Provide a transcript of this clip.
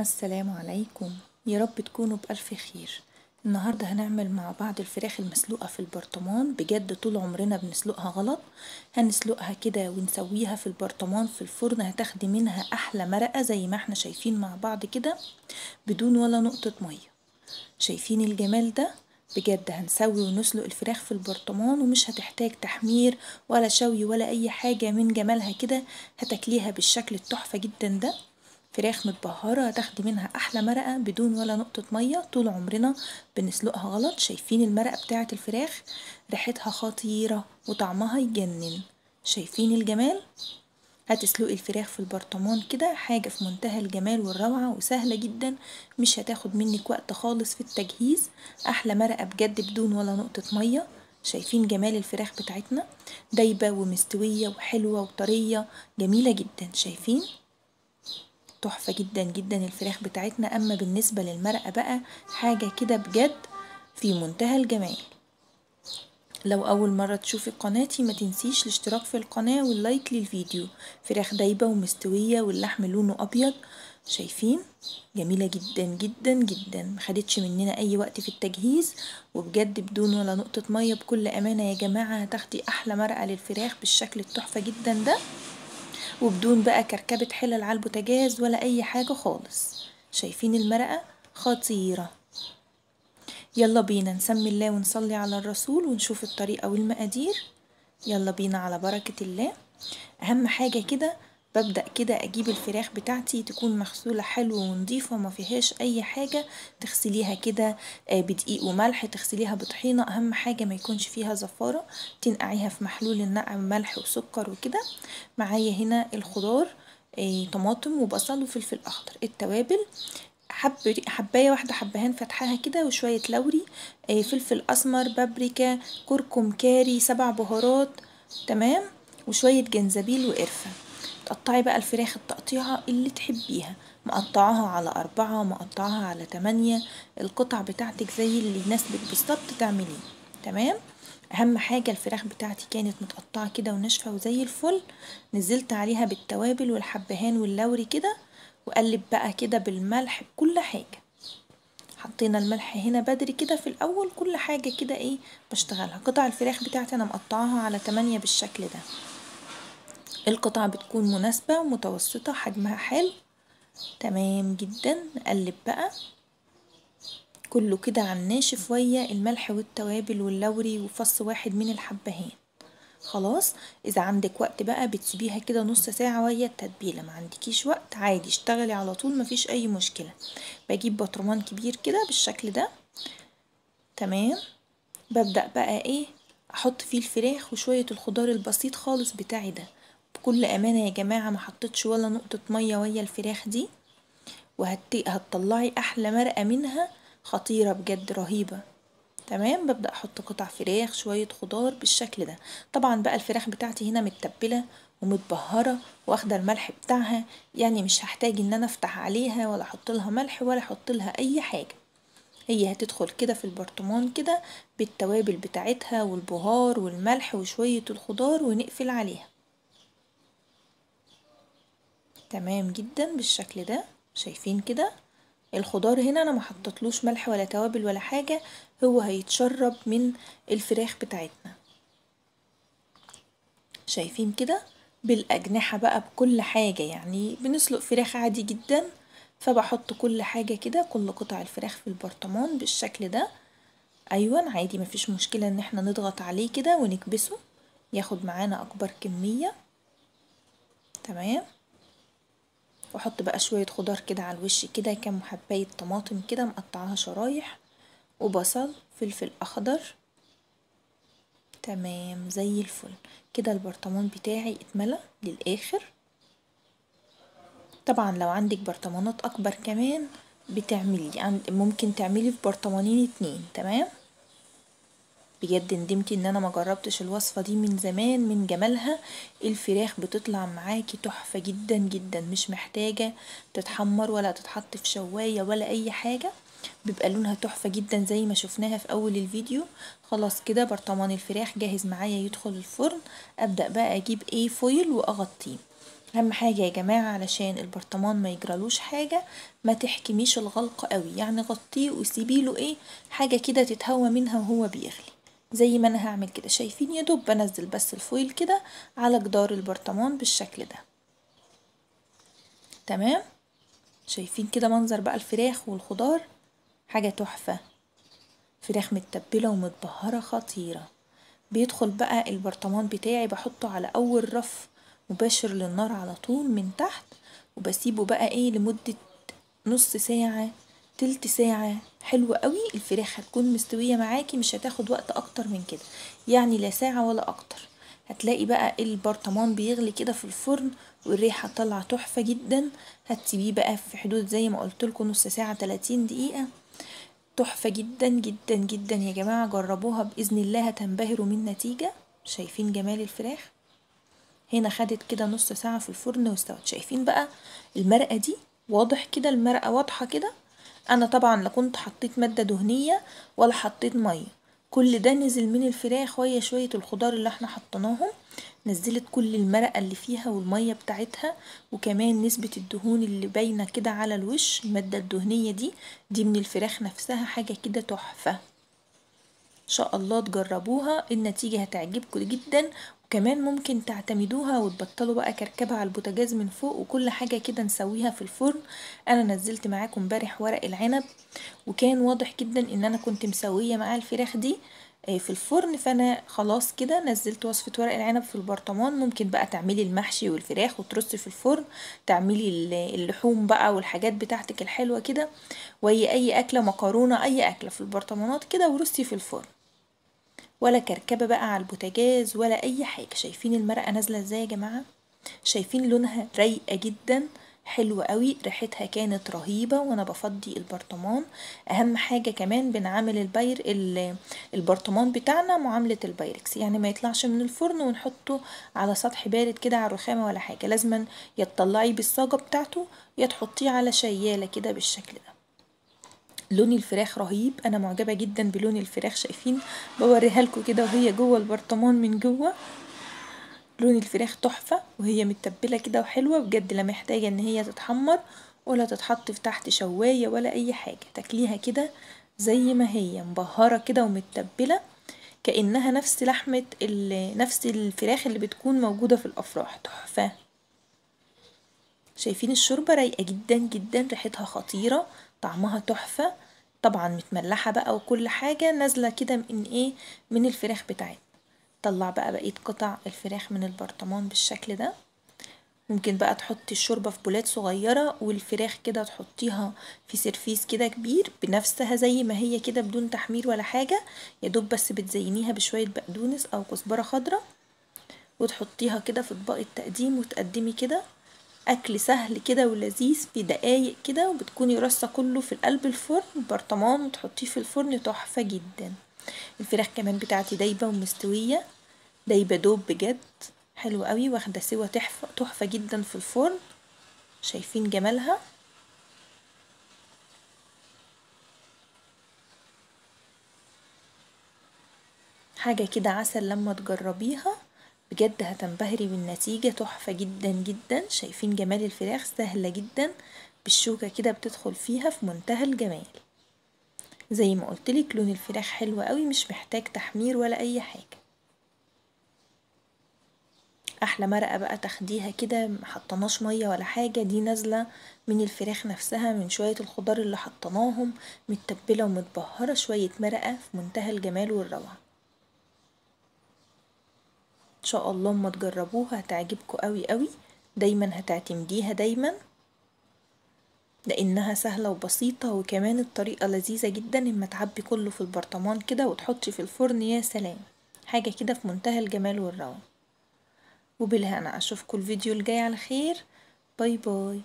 السلام عليكم. يا رب تكونوا بألف خير. النهاردة هنعمل مع بعض الفراخ المسلوقة في البرطمان. بجد طول عمرنا بنسلقها غلط. هنسلقها كده ونسويها في البرطمان في الفرن. هتاخدي منها أحلى مرقة زي ما إحنا شايفين مع بعض كده بدون ولا نقطة مية. شايفين الجمال ده؟ بجد هنسوي ونسلق الفراخ في البرطمان ومش هتحتاج تحمير ولا شوي ولا أي حاجة من جمالها كده. هتاكليها بالشكل التحفة جدا ده. فراخ متبهرة هتاخدي منها أحلى مرقة بدون ولا نقطة مية طول عمرنا بنسلقها غلط شايفين المرقة بتاعة الفراخ؟ ريحتها خطيرة وطعمها يجنن. شايفين الجمال؟ هتسلقي الفراخ في البرطمان كده حاجة في منتهى الجمال والروعة وسهلة جدا مش هتاخد منك وقت خالص في التجهيز. أحلى مرقة بجد بدون ولا نقطة مية. شايفين جمال الفراخ بتاعتنا؟ دايبة ومستوية وحلوة وطرية جميلة جدا. شايفين؟ تحفة جدا جدا الفراخ بتاعتنا. أما بالنسبة للمرقة بقى حاجة كده بجد في منتهى الجمال. لو أول مرة تشوفي قناتي ما تنسيش الاشتراك في القناة واللايك للفيديو. فراخ دايبة ومستوية واللحم لونه أبيض. شايفين؟ جميلة جدا جدا جدا. مخدتش مننا أي وقت في التجهيز. وبجد بدون ولا نقطة مية بكل أمانة يا جماعة هتاخدي أحلى مرقة للفراخ بالشكل التحفة جدا ده. وبدون بقى كركبة حلل على البوتاجاز ولا أي حاجة خالص. شايفين المرقة؟ خطيرة. يلا بينا نسمي الله ونصلي على الرسول ونشوف الطريقة والمقادير. يلا بينا على بركة الله. أهم حاجة كده ببدأ كده أجيب الفراخ بتاعتي تكون مغسولة حلو ونضيفة وما فيهاش أي حاجة تغسليها كده بدقيق وملح تغسليها بطحينة. أهم حاجة ما يكونش فيها زفارة تنقعيها في محلول النقع ملح وسكر وكده. معايا هنا الخضار طماطم وبصل وفلفل أخضر. التوابل حب حباية واحدة حبهان فتحها كده وشوية لوري فلفل أسمر بابريكا كركم كاري سبع بهارات تمام؟ وشوية جنزبيل وقرفة. تقطعي بقى الفراخ التقطيعة اللي تحبيها. مقطعاها على أربعة مقطعاها على تمانية. القطع بتاعتك زي اللي يناسبك بالظبط تعمليه. تمام؟ أهم حاجة الفراخ بتاعتي كانت متقطعة كده وناشفة وزي الفل. نزلت عليها بالتوابل والحبهان واللوري كده وقلب بقى كده بالملح بكل حاجة. حطينا الملح هنا بدري كده في الأول كل حاجة كده إيه بشتغلها. قطع الفراخ بتاعتي أنا مقطعاها على تمانية بالشكل ده. القطع بتكون مناسبة ومتوسطة حجمها حلو. تمام جدا. نقلب بقى. كله كده على الناشف ويا الملح والتوابل واللوري وفص واحد من الحبهان. خلاص. إذا عندك وقت بقى بتسيبيها كده نص ساعة ويا التتبيلة. ما عندكيش وقت. عادي. اشتغلي على طول. مفيش أي مشكلة. بجيب بطرمان كبير كده بالشكل ده. تمام. ببدأ بقى إيه؟ أحط فيه الفراخ وشوية الخضار البسيط خالص بتاعي ده. بكل أمانة يا جماعة ما حطيتش ولا نقطة مية ويا الفراخ دي. وهتطلعي أحلى مرقة منها خطيرة بجد رهيبة. تمام؟ ببدأ أحط قطع فراخ شوية خضار بالشكل ده. طبعا بقى الفراخ بتاعتي هنا متبلة ومتبهرة واخدة الملح بتاعها يعني مش هحتاج إن أنا أفتح عليها ولا أحط لها ملح ولا أحط لها أي حاجة. هي هتدخل كده في البرطمان كده بالتوابل بتاعتها والبهار والملح وشوية الخضار ونقفل عليها. تمام جدا بالشكل ده. شايفين كده؟ الخضار هنا أنا ما حطيتلوش ملح ولا توابل ولا حاجة هو هيتشرب من الفراخ بتاعتنا. شايفين كده؟ بالأجنحة بقى بكل حاجة يعني بنسلق فراخ عادي جدا فبحط كل حاجة كده كل قطع الفراخ في البرطمان بالشكل ده. أيوه عادي مفيش مشكلة إن إحنا نضغط عليه كده ونكبسه ياخد معانا أكبر كمية. تمام؟ واحط بقى شوية خضار كده على الوش كده كام حباية طماطم كده مقطعاها شرايح وبصل فلفل أخضر. تمام زي الفل. كده البرطمان بتاعي اتملى للآخر. طبعا لو عندك برطمانات أكبر كمان بتعملي ممكن تعملي في برطمانين اتنين تمام؟ بجد ندمت إن أنا ما جربتش الوصفة دي من زمان من جمالها. الفراخ بتطلع معاكي تحفة جدا جدا. مش محتاجة تتحمر ولا تتحط في شواية ولا أي حاجة. بيبقى لونها تحفة جدا زي ما شفناها في أول الفيديو. خلاص كده برطمان الفراخ جاهز معايا يدخل الفرن. أبدأ بقى أجيب إيه فويل وأغطيه. أهم حاجة يا جماعة علشان البرطمان ما يجرالوش حاجة ما تحكميش الغلق قوي. يعني غطيه وسيبيله إيه حاجة كده تتهوى منها وهو بيغلي. زي ما أنا هعمل كده. شايفين يا دوب بنزل بس الفويل كده على جدار البرطمان بالشكل ده. تمام؟ شايفين كده منظر بقى الفراخ والخضار؟ حاجة تحفة. فراخ متبلة ومتبهرة خطيرة. بيدخل بقى البرطمان بتاعي بحطه على أول رف مباشر للنار على طول من تحت وبسيبه بقى إيه لمدة نص ساعة تلت ساعة. حلوة قوي. الفراخ هتكون مستوية معاكي مش هتاخد وقت أكتر من كده. يعني لا ساعة ولا أكتر. هتلاقي بقى البرطمان بيغلي كده في الفرن والريحة طالعة تحفة جدا. هتسيبيه بقى في حدود زي ما قلتلكوا نص ساعة تلاتين دقيقة. تحفة جدا جدا جدا يا جماعة. جربوها بإذن الله هتنبهروا من النتيجة شايفين جمال الفراخ؟ هنا خدت كده نص ساعة في الفرن واستوت. شايفين بقى المرقة دي؟ واضح كده المرقة واضحة كده؟ أنا طبعا لا كنت حطيت مادة دهنية ولا حطيت مية. كل ده نزل من الفراخ وهي شوية الخضار اللي إحنا حطيناهم. نزلت كل المرقة اللي فيها والمية بتاعتها وكمان نسبة الدهون اللي باينة كده على الوش. المادة الدهنية دي دي من الفراخ نفسها حاجة كده تحفة. إن شاء الله تجربوها. النتيجة هتعجبكم جدا وكمان ممكن تعتمدوها وتبطلوا بقى كركبة على البوتاجاز من فوق وكل حاجة كده نسويها في الفرن. أنا نزلت معاكم امبارح ورق العنب وكان واضح جدا إن أنا كنت مسوية معاه الفراخ دي في الفرن. فأنا خلاص كده نزلت وصفة ورق العنب في البرطمان. ممكن بقى تعملي المحشي والفراخ وترصي في الفرن تعملي اللحوم بقى والحاجات بتاعتك الحلوة كده وهي أي أكلة مكرونة أي أكلة في البرطمانات كده ورصي في الفرن. ولا كركبة بقى على البوتاجاز ولا أي حاجة. شايفين المرقة نازلة إزاي يا جماعة؟ شايفين لونها رايقة جدا حلوة قوي ريحتها كانت رهيبة وأنا بفضي البرطمان. أهم حاجة كمان بنعمل البير البرطمان بتاعنا معاملة البايركس. يعني ما يطلعش من الفرن ونحطه على سطح بارد كده على الرخامة ولا حاجة. لازما يا تطلعيه بالصاجة بتاعته يا تحطيه على شيالة كده بالشكل ده. لون الفراخ رهيب. أنا معجبة جدا بلون الفراخ. شايفين؟ بوريها لكم كده وهي جوه البرطمان من جوه. لون الفراخ تحفة وهي متبلة كده وحلوة. بجد لا محتاجة إن هي تتحمر ولا تتحط في تحت شواية ولا أي حاجة. تاكليها كده زي ما هي مبهرة كده ومتبلة. كأنها نفس لحمة نفس الفراخ اللي بتكون موجودة في الأفراح. تحفة. شايفين الشوربة رايقة جدا جدا ريحتها خطيرة طعمها تحفة طبعا متملحة بقى وكل حاجة نازلة كده من إيه من الفراخ بتاعتنا. طلع بقى بقية قطع الفراخ من البرطمان بالشكل ده. ممكن بقى تحطي الشوربة في بولات صغيرة والفراخ كده تحطيها في سرفيس كده كبير بنفسها زي ما هي كده بدون تحمير ولا حاجة. يا دوب بس بتزينيها بشوية بقدونس أو كزبرة خضراء وتحطيها كده في اطباق التقديم وتقدمي كده. أكل سهل كده ولذيذ في دقايق كده وبتكوني رصة كله في قلب الفرن برطمان وتحطيه في الفرن تحفة جدا. الفراخ كمان بتاعتي دايبة ومستوية دايبة دوب بجد حلو قوي واخدة سوا تحفة جدا في الفرن. شايفين جمالها؟ حاجة كده عسل لما تجربيها. بجد هتنبهري بالنتيجة. تحفة جدا جدا. شايفين جمال الفراخ سهلة جدا. بالشوكة كده بتدخل فيها في منتهى الجمال. زي ما قلتلك لون الفراخ حلو قوي مش محتاج تحمير ولا أي حاجة. أحلى مرقة بقى تاخديها كده محطناش مية ولا حاجة. دي نازلة من الفراخ نفسها من شوية الخضار اللي حطناهم. متبلة ومتبهرة شوية مرقة في منتهى الجمال والروعة. إن شاء الله أما تجربوها هتعجبكم قوي قوي دايما هتعتمديها دايما لأنها سهلة وبسيطة وكمان الطريقة لذيذة جدا إما تعبي كله في البرطمان كده وتحطي في الفرن يا سلام! حاجة كده في منتهى الجمال والروعة. وبالهنا أشوفكم الفيديو الجاي على خير. باي باي.